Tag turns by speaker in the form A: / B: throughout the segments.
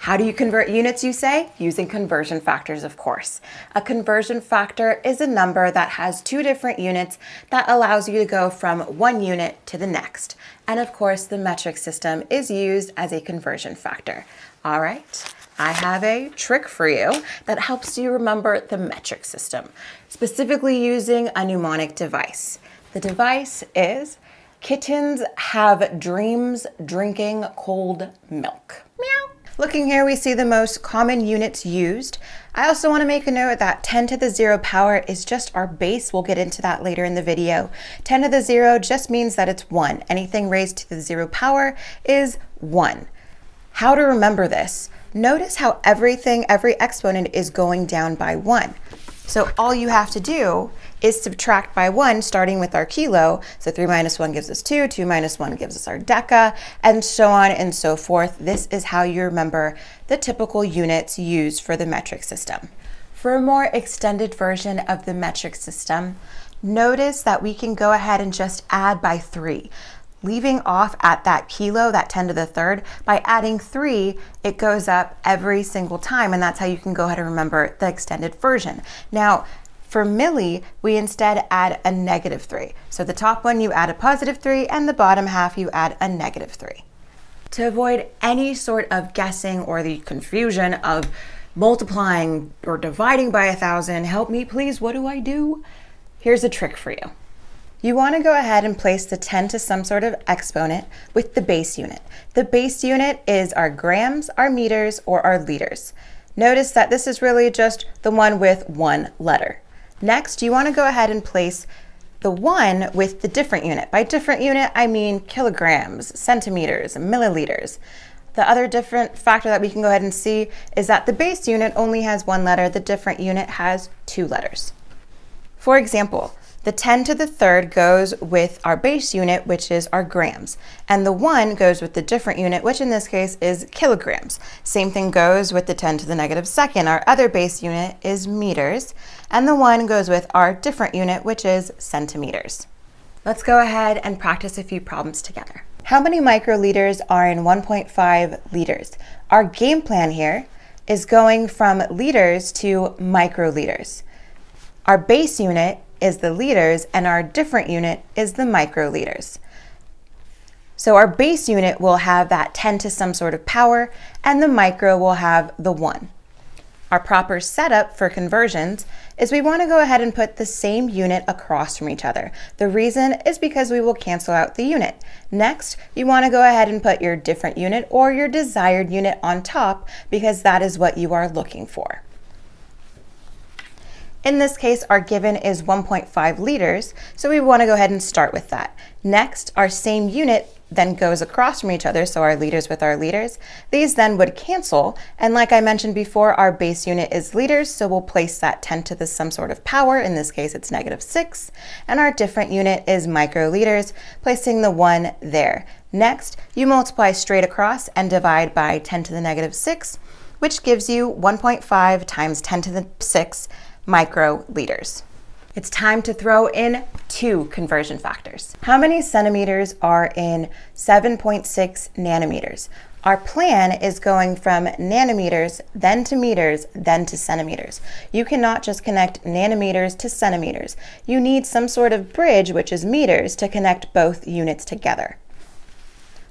A: How do you convert units, you say? Using conversion factors, of course. A conversion factor is a number that has two different units that allows you to go from one unit to the next. And of course, the metric system is used as a conversion factor. All right, I have a trick for you that helps you remember the metric system, specifically using a mnemonic device. The device is kittens have dreams drinking cold milk. Looking here, we see the most common units used. I also want to make a note that 10 to the 0 power is just our base. We'll get into that later in the video. 10 to the 0 just means that it's 1. Anything raised to the 0 power is 1. How to remember this? Notice how everything, every exponent is going down by 1. So all you have to do is subtract by 1, starting with our kilo. So 3 minus 1 gives us 2, 2 minus 1 gives us our deca, and so on and so forth. This is how you remember the typical units used for the metric system. For a more extended version of the metric system, notice that we can go ahead and just add by 3 leaving off at that kilo, that 10 to the third, by adding three, it goes up every single time. And that's how you can go ahead and remember the extended version. Now, for milli, we instead add a negative 3. So the top one you add a positive 3 and the bottom half you add a negative 3. To avoid any sort of guessing or the confusion of multiplying or dividing by a thousand, help me please, what do I do? Here's a trick for you. You want to go ahead and place the 10 to some sort of exponent with the base unit. The base unit is our grams, our meters, or our liters. Notice that this is really just the one with one letter. Next, you want to go ahead and place the one with the different unit. By different unit, I mean kilograms, centimeters, milliliters. The other different factor that we can go ahead and see is that the base unit only has one letter, the different unit has two letters. For example, the 10 to the third goes with our base unit, which is our grams. And the 1 goes with the different unit, which in this case is kilograms. Same thing goes with the 10 to the negative second. Our other base unit is meters. And the 1 goes with our different unit, which is centimeters. Let's go ahead and practice a few problems together. How many microliters are in 1.5 liters? Our game plan here is going from liters to microliters. Our base unit is the liters and our different unit is the microliters. So our base unit will have that 10 to some sort of power and the micro will have the 1. Our proper setup for conversions is we want to go ahead and put the same unit across from each other. The reason is because we will cancel out the unit. Next, you want to go ahead and put your different unit or your desired unit on top because that is what you are looking for. In this case, our given is 1.5 liters, so we want to go ahead and start with that. Next, our same unit then goes across from each other, so our liters with our liters. These then would cancel, and like I mentioned before, our base unit is liters, so we'll place that 10 to the some sort of power, in this case it's negative 6, and our different unit is microliters, placing the 1 there. Next, you multiply straight across and divide by 10 to the negative 6, which gives you 1.5 times 10 to the 6 microliters. It's time to throw in two conversion factors. How many centimeters are in 7.6 nanometers? Our plan is going from nanometers, then to meters, then to centimeters. You cannot just connect nanometers to centimeters. You need some sort of bridge, which is meters, to connect both units together.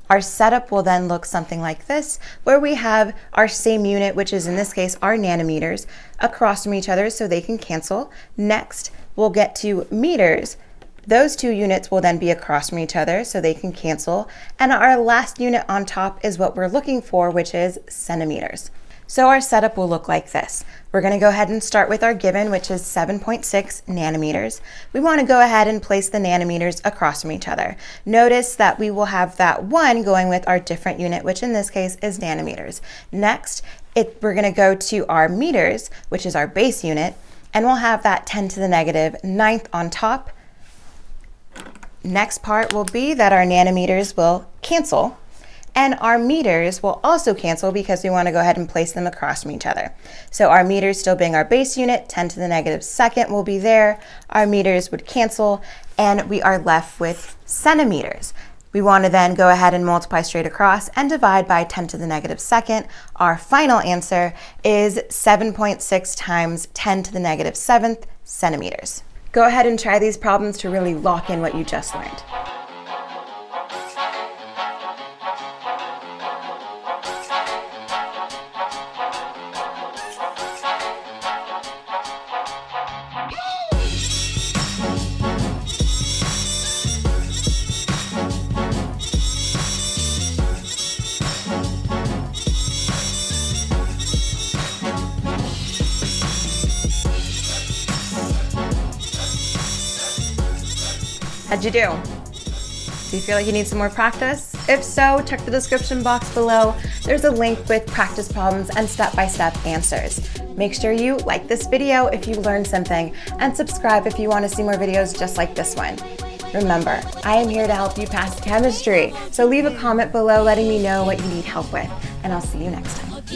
A: Our setup will then look something like this, where we have our same unit, which is in this case our nanometers, across from each other so they can cancel. Next, we'll get to meters. Those two units will then be across from each other so they can cancel. And our last unit on top is what we're looking for, which is centimeters. So our setup will look like this. We're going to go ahead and start with our given, which is 7.6 nanometers. We want to go ahead and place the nanometers across from each other. Notice that we will have that 1 going with our different unit, which in this case is nanometers. Next, it, we're going to go to our meters, which is our base unit, and we'll have that 10 to the negative ninth on top. Next part will be that our nanometers will cancel and our meters will also cancel because we want to go ahead and place them across from each other. So our meters still being our base unit, 10 to the negative second will be there. Our meters would cancel and we are left with centimeters. We want to then go ahead and multiply straight across and divide by 10 to the negative second. Our final answer is 7.6 times 10 to the negative seventh centimeters. Go ahead and try these problems to really lock in what you just learned. How'd you do? Do you feel like you need some more practice? If so, check the description box below. There's a link with practice problems and step-by-step -step answers. Make sure you like this video if you learned something and subscribe if you want to see more videos just like this one. Remember, I am here to help you pass chemistry, so leave a comment below letting me know what you need help with, and I'll see you next time.